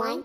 One,